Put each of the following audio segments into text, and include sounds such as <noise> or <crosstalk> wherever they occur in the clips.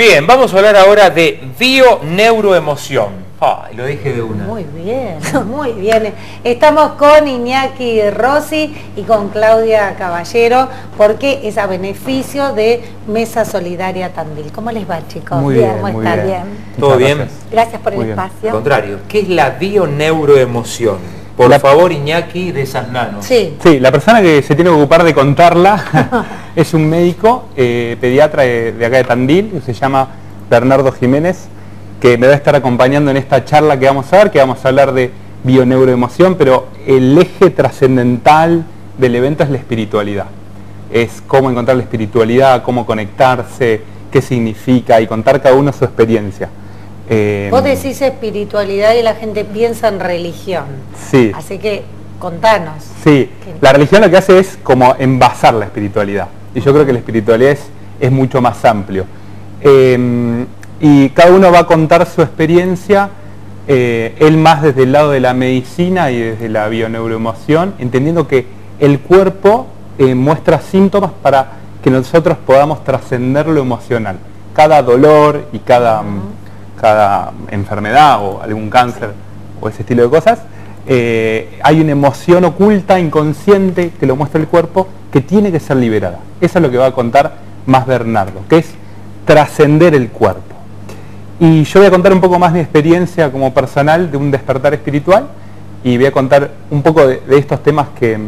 Bien, vamos a hablar ahora de bio-neuroemoción. Ah, lo dije de una. Muy bien, <laughs> muy bien. Estamos con Iñaki Rossi y con Claudia Caballero porque es a beneficio de Mesa Solidaria Tandil. ¿Cómo les va, chicos? Muy bien, ¿Cómo muy están? bien. ¿Todo bien? gracias. Por Muy el bien. Al espacio. contrario, ¿qué es la bio-neuroemoción? Por La- favor, Iñaki de esas nanos. Sí. Sí, la persona que se tiene que ocupar de contarla <laughs> es un médico eh, pediatra de, de acá de Tandil, que se llama Bernardo Jiménez, que me va a estar acompañando en esta charla que vamos a dar, que vamos a hablar de bioneuroemoción, pero el eje trascendental del evento es la espiritualidad. Es cómo encontrar la espiritualidad, cómo conectarse, qué significa y contar cada uno su experiencia. Eh, Vos decís espiritualidad y la gente piensa en religión. Sí. Así que contanos. Sí, ¿Qué? la religión lo que hace es como envasar la espiritualidad. Y yo creo que la espiritualidad es, es mucho más amplio. Eh, y cada uno va a contar su experiencia, eh, él más desde el lado de la medicina y desde la bioneuroemoción, entendiendo que el cuerpo eh, muestra síntomas para que nosotros podamos trascender lo emocional. Cada dolor y cada, mm, cada enfermedad o algún cáncer o ese estilo de cosas, eh, hay una emoción oculta, inconsciente, que lo muestra el cuerpo, que tiene que ser liberada. Eso es lo que va a contar más Bernardo, que es trascender el cuerpo. Y yo voy a contar un poco más mi experiencia como personal de un despertar espiritual y voy a contar un poco de, de estos temas que,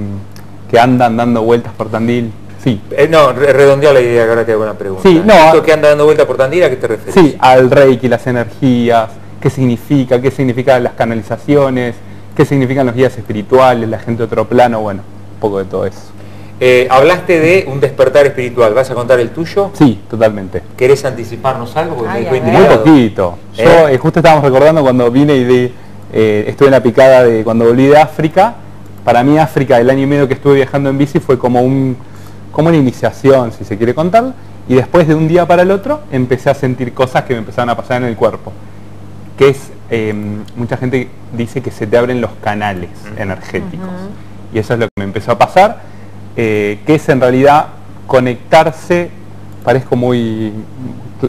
que andan dando vueltas por Tandil. Sí, Eh, no, re- redondea la idea que ahora te hago una pregunta. Sí, no, ¿Esto a- que anda dando vuelta por Tandil a qué te refieres? Sí, al reiki, las energías, qué significa, qué significan las canalizaciones, qué significan los guías espirituales, la gente de otro plano, bueno, un poco de todo eso. Eh, hablaste de un despertar espiritual. ¿Vas a contar el tuyo? Sí, totalmente. ¿Querés anticiparnos algo? Porque me Ay, ver. Muy poquito. Yo ¿Eh? eh, justo estábamos recordando cuando vine y de, eh, estuve en la picada de cuando volví de África. Para mí África, el año y medio que estuve viajando en bici fue como un como una iniciación, si se quiere contar. Y después de un día para el otro empecé a sentir cosas que me empezaron a pasar en el cuerpo. Que es, eh, mucha gente dice que se te abren los canales energéticos. Y eso es lo que me empezó a pasar, eh, que es en realidad conectarse, parezco muy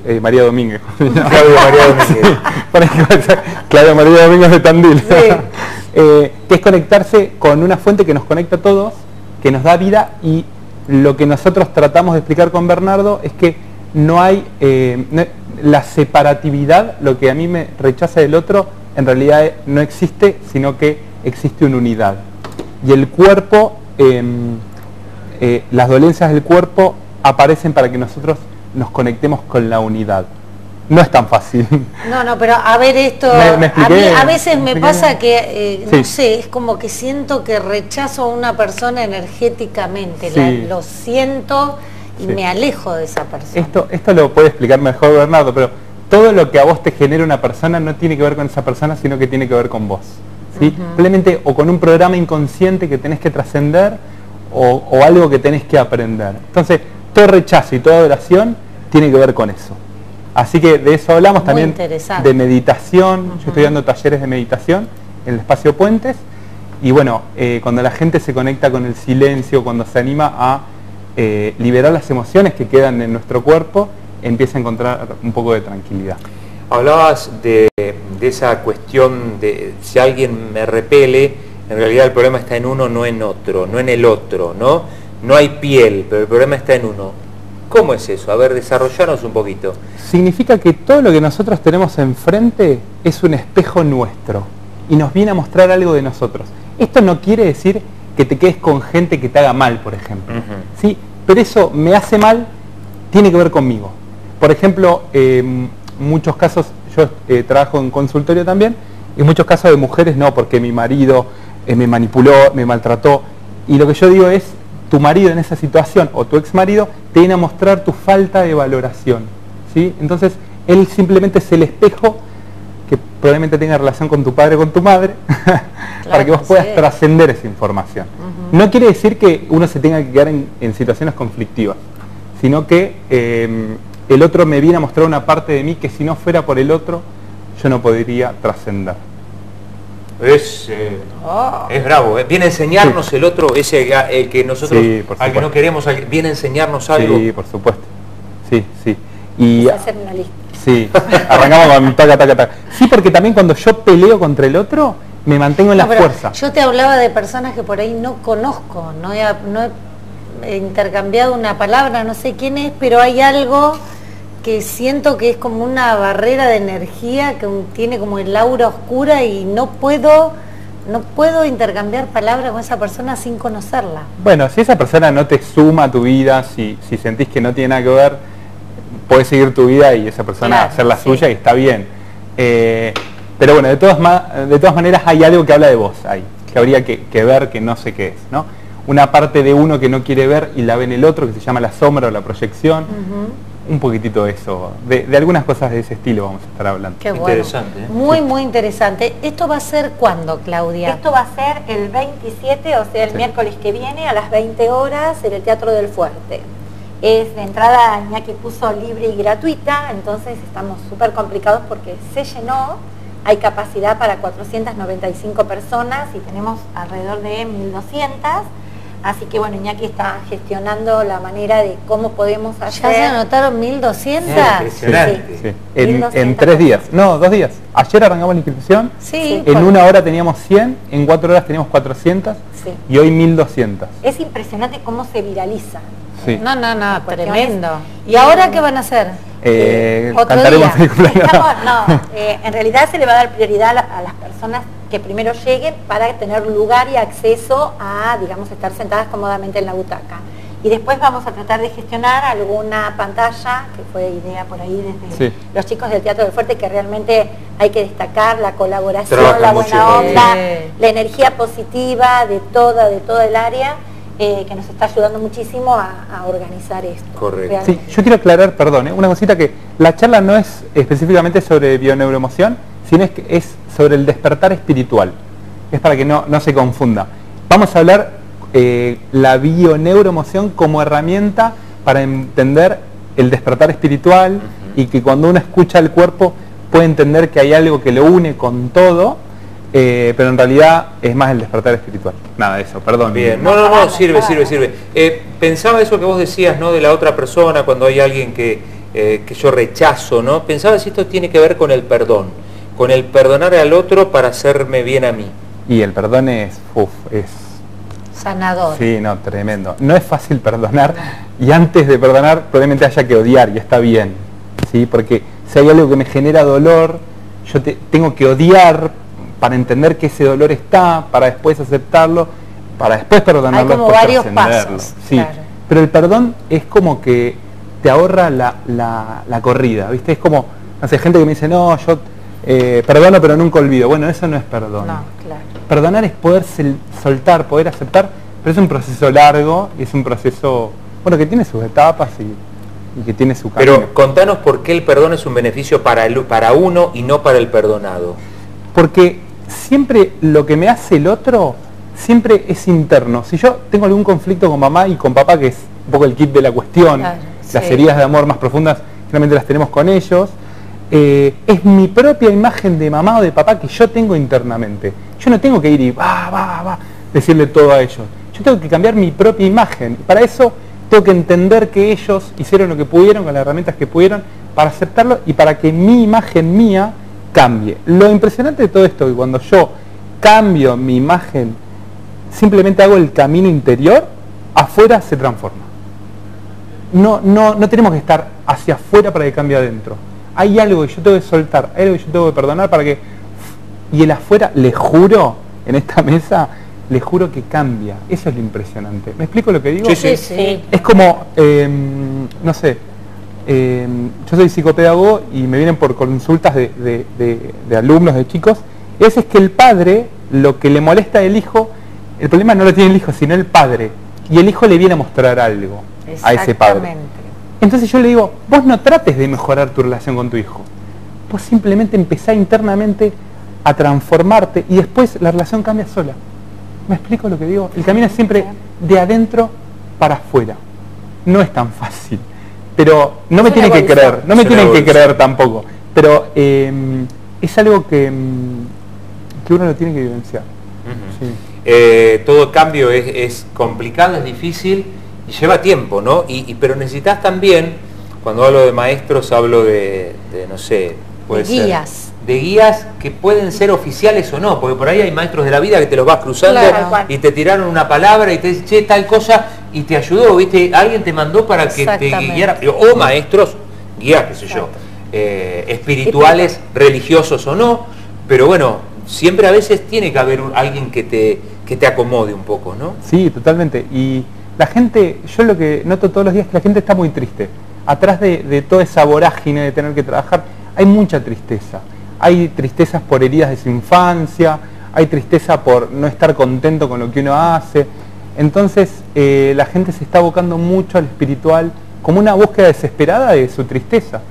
eh, María Domínguez. <laughs> Claudio María Domínguez. <laughs> María Domínguez de Tandil. Sí. <laughs> Eh, que es conectarse con una fuente que nos conecta a todos, que nos da vida y lo que nosotros tratamos de explicar con Bernardo es que no hay eh, la separatividad, lo que a mí me rechaza del otro, en realidad eh, no existe, sino que existe una unidad. Y el cuerpo, eh, eh, las dolencias del cuerpo aparecen para que nosotros nos conectemos con la unidad. No es tan fácil. No, no, pero a ver esto, Me- me a, expliqué, mí a veces me me expliqué pasa que, eh, Sí. no sé, es como que siento que rechazo a una persona energéticamente, la- Sí. lo siento y Sí. me alejo de esa persona. Esto, esto lo puede explicar mejor Bernardo, pero todo lo que a vos te genera una persona no tiene que ver con esa persona, sino que tiene que ver con vos. ¿sí? Simplemente o con un programa inconsciente que tenés que trascender o, o algo que tenés que aprender. Entonces, todo rechazo y toda adoración tiene que ver con eso. Así que de eso hablamos Muy también de meditación. Yo estoy dando talleres de meditación en el espacio Puentes. Y bueno, eh, cuando la gente se conecta con el silencio, cuando se anima a eh, liberar las emociones que quedan en nuestro cuerpo, empieza a encontrar un poco de tranquilidad. Hablabas de, de esa cuestión de si alguien me repele, en realidad el problema está en uno, no en otro, no en el otro, ¿no? No hay piel, pero el problema está en uno. ¿Cómo es eso? A ver, desarrollarnos un poquito. Significa que todo lo que nosotros tenemos enfrente es un espejo nuestro y nos viene a mostrar algo de nosotros. Esto no quiere decir que te quedes con gente que te haga mal, por ejemplo. ¿sí? Pero eso me hace mal, tiene que ver conmigo. Por ejemplo, en muchos casos, yo eh, trabajo en consultorio también, y en muchos casos de mujeres no, porque mi marido eh, me manipuló, me maltrató. Y lo que yo digo es, tu marido en esa situación o tu ex marido te viene a mostrar tu falta de valoración. ¿sí? Entonces, él simplemente es el espejo que probablemente tenga relación con tu padre o con tu madre, <laughs> para que vos puedas sí. trascender esa información. No quiere decir que uno se tenga que quedar en, en situaciones conflictivas, sino que eh, el otro me viene a mostrar una parte de mí que si no fuera por el otro, yo no podría trascender. Es, eh, Oh. es bravo, ¿eh? viene a enseñarnos el otro, ese el que nosotros, Sí, por al que no queremos, al- viene a enseñarnos algo. Sí, por supuesto. Sí, sí. Y, hacer una lista. Sí, arrancamos con taca, taca, taca. Sí, porque también cuando yo peleo contra el otro, me mantengo en la fuerza. Yo te hablaba de personas que por ahí no conozco, no he, no he intercambiado una palabra, no sé quién es, pero hay algo que siento que es como una barrera de energía que tiene como el aura oscura y no puedo no puedo intercambiar palabras con esa persona sin conocerla. Bueno, si esa persona no te suma a tu vida, si, si sentís que no tiene nada que ver, puedes seguir tu vida y esa persona hacer la suya y está bien. Eh, pero bueno, de todas, de todas maneras hay algo que habla de vos ahí, que habría que, ver que no sé qué es, ¿no? Una parte de uno que no quiere ver y la ve en el otro, que se llama la sombra o la proyección un poquitito eso, de, algunas cosas de ese estilo vamos a estar hablando. Qué Interesante. ¿eh? Muy, muy interesante. ¿Esto va a ser cuándo, Claudia? Esto va a ser el 27, o sea, el miércoles que viene a las 20 horas en el Teatro del Fuerte. Es de entrada, Iñaki puso libre y gratuita, entonces estamos súper complicados porque se llenó, hay capacidad para 495 personas y tenemos alrededor de 1200 Así que bueno, Iñaki está gestionando la manera de cómo podemos hacer. ¿Ya se anotaron 1200? Sí, En, tres días, no, dos días. Ayer arrancamos la inscripción, sí, en una hora teníamos 100, en cuatro horas teníamos 400 y hoy 1200. Es impresionante cómo se viraliza. No, no, no, tremendo. ¿Y ahora qué van a hacer? Eh, ¿Otro cantaremos <laughs> no, eh, en realidad se le va a dar prioridad a las personas que primero lleguen para tener lugar y acceso a, digamos, estar sentadas cómodamente en la butaca. Y después vamos a tratar de gestionar alguna pantalla, que fue idea por ahí desde los chicos del Teatro del Fuerte, que realmente hay que destacar la colaboración, la buena onda, la energía positiva de toda, de toda el área. Eh, que nos está ayudando muchísimo a, organizar esto. Correcto. Sí, yo quiero aclarar, perdón, ¿eh? una cosita que la charla no es específicamente sobre bioneuroemoción, sino es que es sobre el despertar espiritual. Es para que no, no se confunda. Vamos a hablar eh, la bioneuroemoción como herramienta para entender el despertar espiritual y que cuando uno escucha el cuerpo puede entender que hay algo que lo une con todo, eh, pero en realidad es más el despertar espiritual. Nada de eso, perdón. Bien, no, no, no, sirve, sirve, sirve. Eh, pensaba eso que vos decías, ¿no? De la otra persona, cuando hay alguien que, que yo rechazo, ¿no? Pensaba si esto tiene que ver con el perdón con el perdonar al otro para hacerme bien a mí. Y el perdón es, uf, es... Sanador. Sí, no, tremendo. No es fácil perdonar y antes de perdonar probablemente haya que odiar y está bien, ¿sí? Porque si hay algo que me genera dolor, yo tengo que odiar para entender que ese dolor está, para después aceptarlo, para después perdonarlo. Hay como varios pasos. Sí, pero el perdón es como que te ahorra la, la, la corrida, ¿viste? Es como, no sé, gente que me dice, no, yo eh, perdono pero nunca olvido. Bueno, eso no es perdón. Perdonar es poder soltar, poder aceptar, pero es un proceso largo, es un proceso, bueno, que tiene sus etapas y, que tiene su camino. Pero contanos por qué el perdón es un beneficio para, el, para uno y no para el perdonado. Porque siempre lo que me hace el otro, siempre es interno. Si yo tengo algún conflicto con mamá y con papá, que es un poco el kit de la cuestión, las heridas de amor más profundas, realmente las tenemos con ellos, eh, es mi propia imagen de mamá o de papá que yo tengo internamente. Yo no tengo que ir y va, va, va, decirle todo a ellos. Yo tengo que cambiar mi propia imagen. Para eso tengo que entender que ellos hicieron lo que pudieron con las herramientas que pudieron para aceptarlo y para que mi imagen mía cambie. Lo impresionante de todo esto es que cuando yo cambio mi imagen, simplemente hago el camino interior, afuera se transforma. No, no, no tenemos que estar hacia afuera para que cambie adentro hay algo que yo tengo que soltar, hay algo que yo tengo que perdonar para que... Y el afuera, le juro, en esta mesa, le juro que cambia. Eso es lo impresionante. ¿Me explico lo que digo? Sí, sí, sí. Es como, em, no sé, em, yo soy psicopedagogo y me vienen por consultas de, alumnos, de chicos. Y es que el padre, lo que le molesta al hijo, el problema no lo tiene el hijo, sino el padre. Y el hijo le viene a mostrar algo a ese padre. Entonces yo le digo, vos no trates de mejorar tu relación con tu hijo. Vos simplemente empezá internamente a transformarte y después la relación cambia sola. ¿Me explico lo que digo? El camino es siempre de adentro para afuera. No es tan fácil. Pero no me tienen que creer, no me tienen que creer tampoco. Pero em, es algo que, em, que, uno lo tiene que vivenciar. Eh, todo cambio es complicado, es difícil lleva tiempo, ¿no? Y, pero necesitas también cuando hablo de maestros hablo de, de, no sé, puede De ser, guías. de guías que pueden ser oficiales o no, porque por ahí hay maestros de la vida que te los vas cruzando Claro. y te tiraron una palabra y te dicen, che, tal cosa, y te ayudó, ¿viste? Alguien te mandó para que te guiara, o maestros, guías, qué sé yo, eh, espirituales, religiosos o no, pero bueno, siempre a veces tiene que haber un- alguien que te, que te acomode un poco, ¿no? Sí, totalmente. Y la gente, yo lo que noto todos los días es que la gente está muy triste. Atrás de, de toda esa vorágine de tener que trabajar, hay mucha tristeza. Hay tristezas por heridas de su infancia, hay tristeza por no estar contento con lo que uno hace. Entonces, eh, la gente se está abocando mucho al espiritual como una búsqueda desesperada de su tristeza.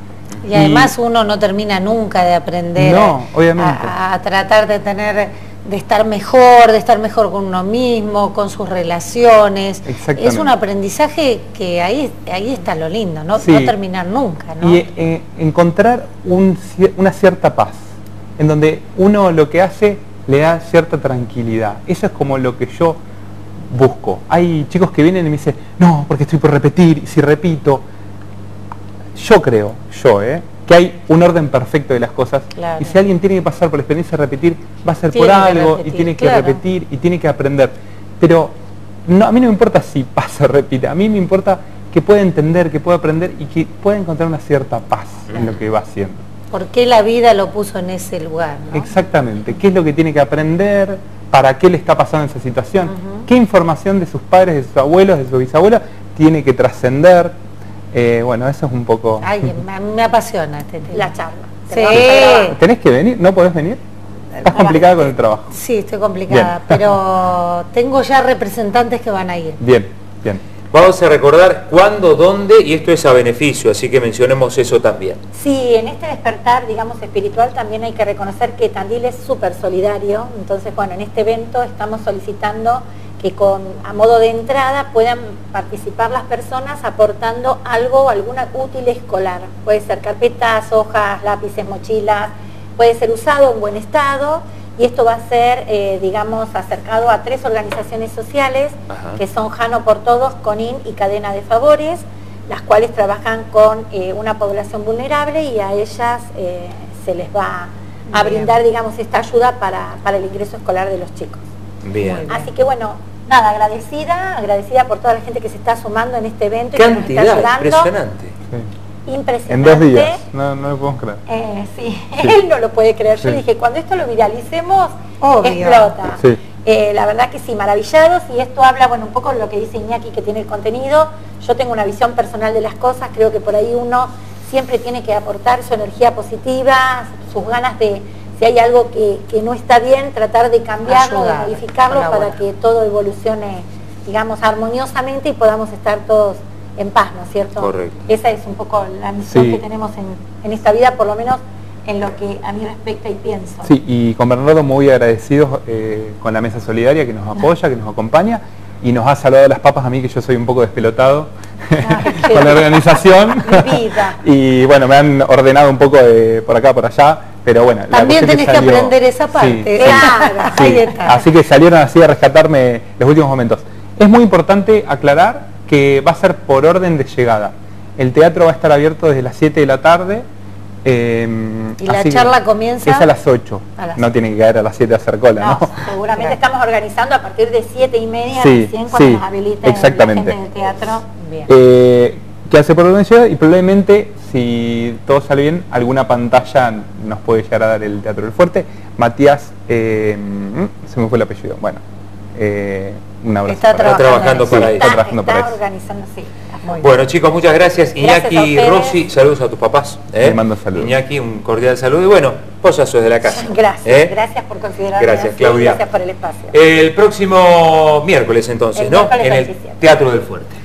Y además uno no termina nunca de aprender No, obviamente. A, a tratar de tener, de estar mejor, de estar mejor con uno mismo, con sus relaciones. Es un aprendizaje que ahí, ahí está lo lindo, no, Sí. no terminar nunca, ¿no? Y eh, encontrar un una cierta paz, en donde uno lo que hace le da cierta tranquilidad. Eso es como lo que yo busco. Hay chicos que vienen y me dicen, no, porque estoy por repetir, y si repito. Yo creo, yo, ¿eh? Que hay un orden perfecto de las cosas. Claro. Y si alguien tiene que pasar por la experiencia de repetir, va a ser por Tiene algo y tiene que claro. repetir y tiene que aprender. Pero no, a mí no me importa si <laughs> pasa o repite, a mí me importa que pueda entender, que pueda aprender y que pueda encontrar una cierta paz en lo que va haciendo. ¿Por qué la vida lo puso en ese lugar? ¿no? Exactamente, qué es lo que tiene que aprender, para qué le está pasando esa situación, qué información de sus padres, de sus abuelos, de sus bisabuelos tiene que trascender. Eh, bueno, eso es un poco... Ay, me, me apasiona este tema. La charla. Sí. ¿Tenés que venir? ¿No podés venir? Estás complicada con el trabajo. Sí, estoy complicada, Bien. pero tengo ya representantes que van a ir. Bien, bien. Vamos a recordar cuándo, dónde, y esto es a beneficio, así que mencionemos eso también. Sí, en este despertar, digamos, espiritual también hay que reconocer que Tandil es súper solidario. Entonces, bueno, en este evento estamos solicitando que con, a modo de entrada puedan participar las personas aportando algo, alguna útil escolar. Puede ser carpetas, hojas, lápices, mochilas, puede ser usado en buen estado y esto va a ser, eh, digamos, acercado a tres organizaciones sociales Ajá. que son Jano por Todos, CONIN y Cadena de Favores, las cuales trabajan con eh, una población vulnerable y a ellas eh, se les va a Bien. brindar, digamos, esta ayuda para, para el ingreso escolar de los chicos. Bien. Así que bueno, nada, agradecida, agradecida por toda la gente que se está sumando en este evento y que nos está Cantidad, ayudando. impresionante. Sí. Impresionante. En dos días, no, no lo podemos creer. Eh, sí, Sí. <laughs> él no lo puede creer. Yo Sí. dije, cuando esto lo viralicemos, Obvio. explota. Sí. Eh, la verdad que sí, maravillados y esto habla, bueno, un poco de lo que dice Iñaki que tiene el contenido. Yo tengo una visión personal de las cosas, creo que por ahí uno siempre tiene que aportar su energía positiva, sus ganas de, si hay algo que, que no está bien, tratar de cambiarlo, Ayudar, de modificarlo para que todo evolucione, digamos, armoniosamente y podamos estar todos en paz, ¿no es cierto? Correcto. Esa es un poco la misión Sí. que tenemos en, en esta vida, por lo menos en lo que a mí respecta y pienso. Sí, y con Bernardo muy agradecidos eh, con la mesa solidaria que nos apoya, que nos acompaña y nos ha salvado las papas a mí que yo soy un poco despelotado Ay, <laughs> con la organización. Mi vida. <laughs> y bueno, me han ordenado un poco de por acá, por allá, pero bueno. También tenés que salió- aprender esa parte. Sí, Claro, sí. ahí está. Así que salieron así a rescatarme los últimos momentos. Es muy importante aclarar que va a ser por orden de llegada. El teatro va a estar abierto desde las 7 de la tarde. eh, ¿Y la que charla comienza? Es a las 8. A las no tiene que caer a las 7 a hacer cola, No, ¿no? seguramente estamos organizando a partir de siete y media Sí, recién cuando nos habiliten exactamente. la gente del teatro. Bien. Eh, que hace por llegada y probablemente, si todo sale bien, alguna pantalla nos puede llegar a dar el Teatro del Fuerte. Matías, eh, mm, se me fue el apellido. Bueno, eh, un abrazo. Está trabajando para está eso. trabajando para está eso. organizando, sí. Muy bien. Bueno chicos, muchas gracias. Gracias Iñaki. Rosy, saludos a tus papás. ¿eh? Le mando saludos. Iñaki, un cordial saludo. Y bueno, vos ya sos de la casa. <laughs> Gracias, ¿eh? gracias por considerarme Gracias, Claudia. Gracias por el espacio. El próximo miércoles entonces, El ¿no? miércoles En el 27. Teatro del Fuerte.